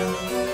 Música